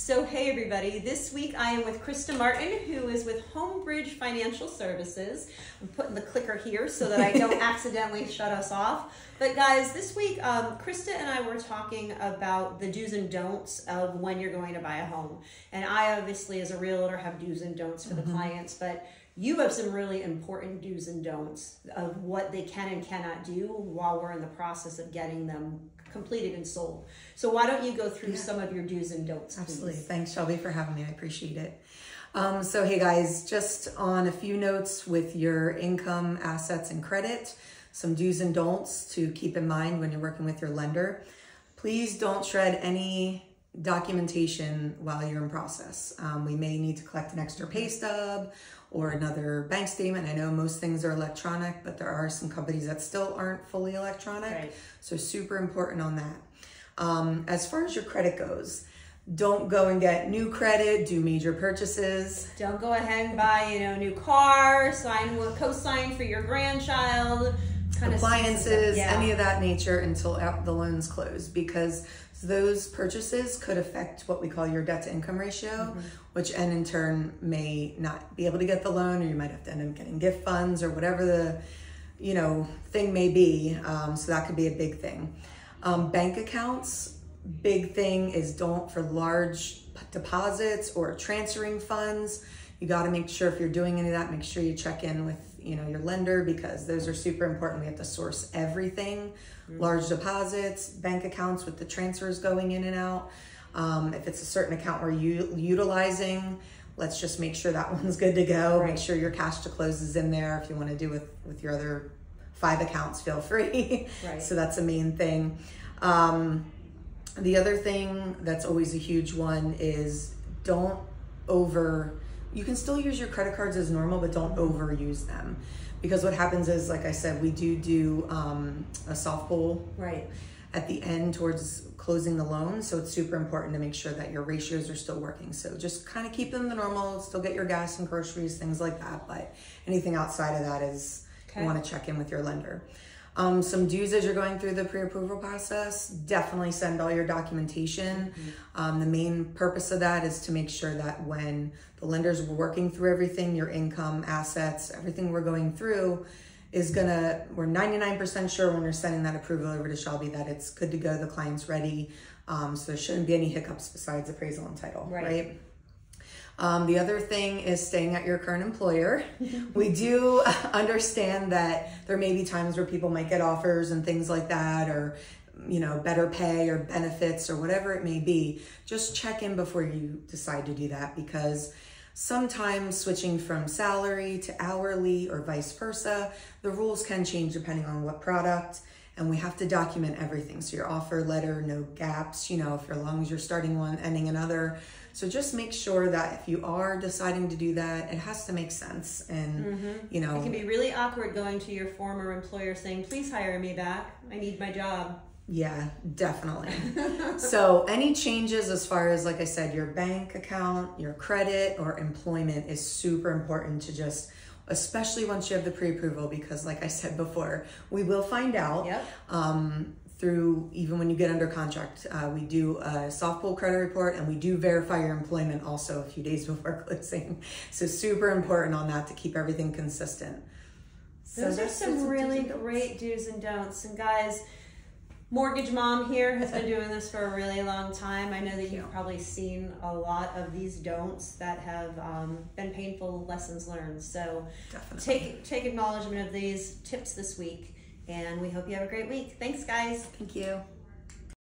So, hey everybody, this week I am with Christa Martin, who is with Homebridge Financial Services. I'm putting the clicker here so that I don't accidentally shut us off. But, guys, this week um, Christa and I were talking about the do's and don'ts of when you're going to buy a home. And I obviously, as a realtor, have do's and don'ts for mm-hmm. the clients, but you have some really important do's and don'ts of what they can and cannot do while we're in the process of getting them completed and sold. So why don't you go through yeah. some of your do's and don'ts? Absolutely. Please? Thanks, Shelby, for having me. I appreciate it. Um, so hey guys, just on a few notes with your income, assets, and credit, some do's and don'ts to keep in mind when you're working with your lender. Please don't shred any documentation while you're in process. Um, we may need to collect an extra pay stub or another bank statement. I know most things are electronic, but there are some companies that still aren't fully electronic. Right. So super important on that. Um, as far as your credit goes, don't go and get new credit, do major purchases. Don't go ahead and buy, you know, new car, sign co-sign for your grandchild, kind appliances, of yeah. any of that nature until the loan's closed because those purchases could affect what we call your debt to income ratio, mm-hmm. which and in turn may not be able to get the loan, or you might have to end up getting gift funds or whatever the you know thing may be. Um, so that could be a big thing. Um, bank accounts, big thing is don't for large deposits or transferring funds. You got to make sure if you're doing any of that, make sure you check in with you know your lender because those are super important. We have to source everything mm-hmm. large deposits, bank accounts with the transfers going in and out. Um, if it's a certain account we're u- utilizing, let's just make sure that one's good to go. Right. Make sure your cash to close is in there. If you want to do with with your other five accounts, feel free. Right. so that's a main thing. Um, the other thing that's always a huge one is don't over. You can still use your credit cards as normal, but don't overuse them because what happens is, like I said, we do do um, a soft pull right at the end towards closing the loan. So it's super important to make sure that your ratios are still working. So just kind of keep them the normal, still get your gas and groceries, things like that. But anything outside of that is okay. you want to check in with your lender. Um, some do's as you're going through the pre-approval process, definitely send all your documentation. Mm-hmm. Um, the main purpose of that is to make sure that when the lenders were working through everything, your income, assets, everything we're going through is gonna, we're 99% sure when we're sending that approval over to Shelby that it's good to go, the client's ready. Um, so there shouldn't be any hiccups besides appraisal and title, right? right? Um, the other thing is staying at your current employer. we do understand that there may be times where people might get offers and things like that, or you know, better pay or benefits or whatever it may be. Just check in before you decide to do that because sometimes switching from salary to hourly or vice versa, the rules can change depending on what product and we have to document everything. So your offer letter, no gaps, you know, for as long as you're starting one, ending another. So just make sure that if you are deciding to do that, it has to make sense. And, mm-hmm. you know, it can be really awkward going to your former employer saying, please hire me back. I need my job. Yeah, definitely. so, any changes as far as, like I said, your bank account, your credit, or employment is super important to just especially once you have the pre-approval because like i said before we will find out yep. um, through even when you get under contract uh, we do a soft pull credit report and we do verify your employment also a few days before closing. So super important on that to keep everything consistent. Those so are some really great do's and don'ts. And guys mortgage mom here has been doing this for a really long time. I know that you've probably seen a lot of these don'ts that have um, been painful lessons learned. So Definitely. take take acknowledgement of these tips this week, and we hope you have a great week. Thanks, guys. Thank you.